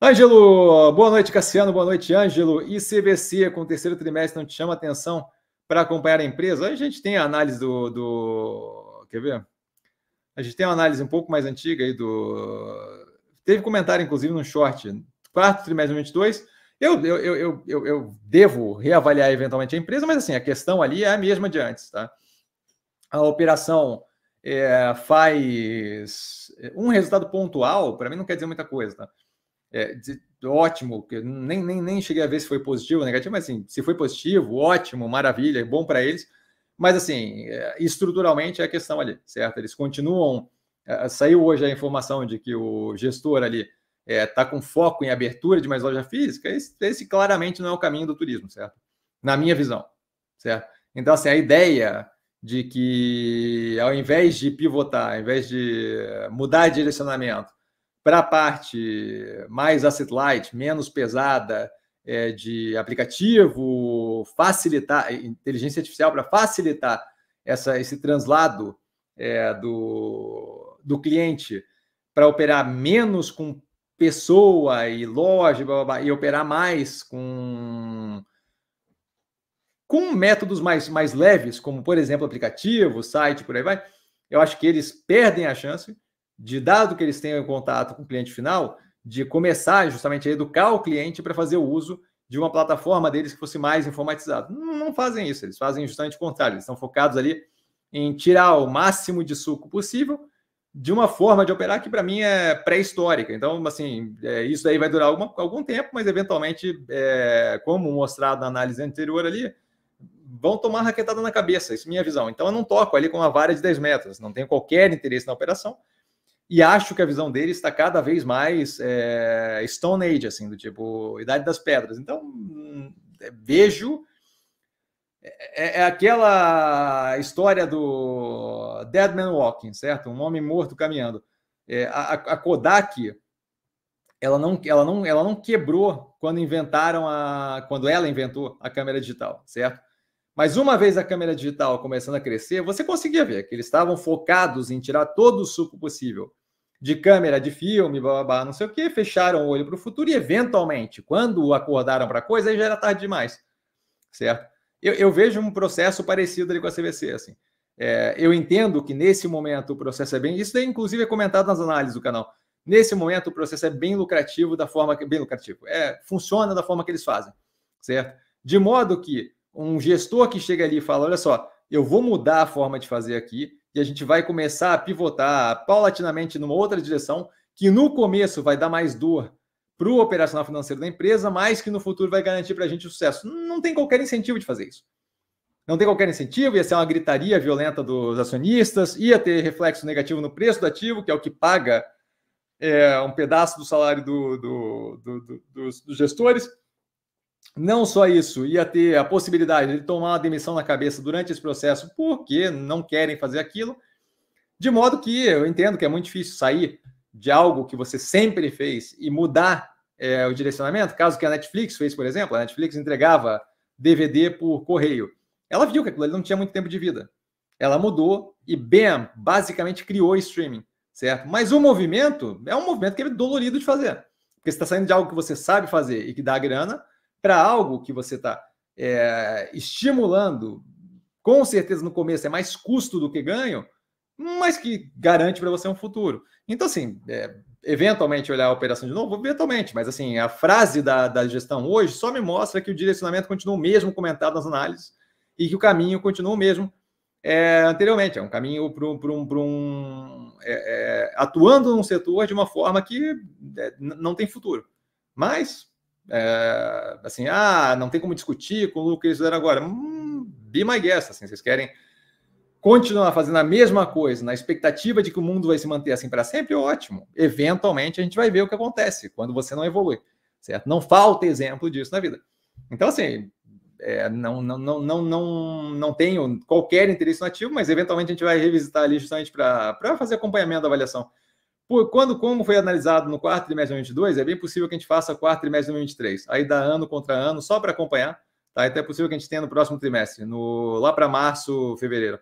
Ângelo, boa noite, Cassiano, boa noite, Ângelo. E CVC com o terceiro trimestre não te chama atenção para acompanhar a empresa? A gente tem a análise do, do. Quer ver? A gente tem uma análise um pouco mais antiga aí do. Teve comentário, inclusive, no short, quarto trimestre de 22. Eu, eu, eu, eu, eu devo reavaliar eventualmente a empresa, mas assim, a questão ali é a mesma de antes, tá? A operação é, faz um resultado pontual, para mim não quer dizer muita coisa, tá? É, de, ótimo, nem, nem, nem cheguei a ver se foi positivo ou negativo, mas assim, se foi positivo, ótimo, maravilha, bom para eles. Mas assim, é, estruturalmente é a questão ali, certo? Eles continuam. É, saiu hoje a informação de que o gestor ali está é, com foco em abertura de mais loja física, esse, esse, claramente não é o caminho do turismo, certo? Na minha visão, certo? Então, assim, a ideia de que ao invés de pivotar, ao invés de mudar de direcionamento para a parte mais asset light, menos pesada, é, de aplicativo, facilitar, inteligência artificial para facilitar essa, esse translado é, do, do cliente para operar menos com pessoa e loja blá, blá, blá, e operar mais com com métodos mais, mais leves, como por exemplo aplicativo, site, por aí vai, eu acho que eles perdem a chance de, dado que eles tenham contato com o cliente final, de começar justamente a educar o cliente para fazer o uso de uma plataforma deles que fosse mais informatizado. Não, não fazem isso, eles fazem justamente o contrário, eles estão focados ali em tirar o máximo de suco possível de uma forma de operar que para mim é pré-histórica. Então, assim, é, isso aí vai durar alguma, algum tempo, mas eventualmente, é, como mostrado na análise anterior ali, vão tomar raquetada na cabeça, isso é minha visão. Então, eu não toco ali com uma vara de 10 metros, não tenho qualquer interesse na operação, e acho que a visão dele está cada vez mais é, Stone Age, assim, do tipo Idade das Pedras. Então, hum, vejo é, é, aquela história do Dead Man Walking, certo? Um homem morto caminhando. É, a, a, Kodak, ela não, ela não, ela não quebrou quando inventaram a, quando ela inventou a câmera digital, certo? Mas uma vez a câmera digital começando a crescer, você conseguia ver que eles estavam focados em tirar todo o suco possível de câmera, de filme, blá, blá, blá não sei o que, fecharam o olho para o futuro e, eventualmente, quando acordaram para a coisa, aí já era tarde demais, certo? Eu, eu, vejo um processo parecido ali com a CVC, assim. É, eu entendo que nesse momento o processo é bem. Isso daí, inclusive, é comentado nas análises do canal. Nesse momento, o processo é bem lucrativo da forma que. Bem lucrativo. É, funciona da forma que eles fazem, certo? De modo que um gestor que chega ali e fala: olha só, eu vou mudar a forma de fazer aqui e a gente vai começar a pivotar paulatinamente numa outra direção, que no começo vai dar mais dor para o operacional financeiro da empresa, mas que no futuro vai garantir para a gente o sucesso. Não tem qualquer incentivo de fazer isso. Não tem qualquer incentivo, ia ser uma gritaria violenta dos acionistas, ia ter reflexo negativo no preço do ativo, que é o que paga é, um pedaço do salário do, do, do, dos, dos gestores. Não só isso, ia ter a possibilidade de tomar uma demissão na cabeça durante esse processo porque não querem fazer aquilo, de modo que eu entendo que é muito difícil sair de algo que você sempre fez e mudar é, o direcionamento. Caso que a Netflix fez, por exemplo, a Netflix entregava DVD por correio. Ela viu que aquilo ali não tinha muito tempo de vida. Ela mudou e, bam, basicamente criou streaming, certo? Mas o movimento é um movimento que é dolorido de fazer. Porque você está saindo de algo que você sabe fazer e que dá grana para algo que você está é, estimulando, com certeza no começo é mais custo do que ganho, mas que garante para você um futuro. Então, assim, é, eventualmente olhar a operação de novo, eventualmente, mas assim, a frase da, da gestão hoje só me mostra que o direcionamento continua o mesmo comentado nas análises e que o caminho continua o mesmo é, anteriormente. É um caminho para um. Pra um é, é, atuando num setor de uma forma que é, não tem futuro. Mas é, assim, ah, não tem como discutir com o que eles fizeram agora. Hum, be my guest, assim, vocês querem continuar fazendo a mesma coisa na expectativa de que o mundo vai se manter assim para sempre, ótimo. Eventualmente a gente vai ver o que acontece quando você não evolui, certo? Não falta exemplo disso na vida. Então, assim, é, não, não, não, não, não, não tenho qualquer interesse nativo, mas eventualmente a gente vai revisitar ali justamente para fazer acompanhamento da avaliação por, quando, como foi analisado no quarto trimestre de 2022, é bem possível que a gente faça quarto trimestre de 2023. Aí dá ano contra ano, só para acompanhar. Tá? Então é possível que a gente tenha no próximo trimestre, no, lá para março, fevereiro.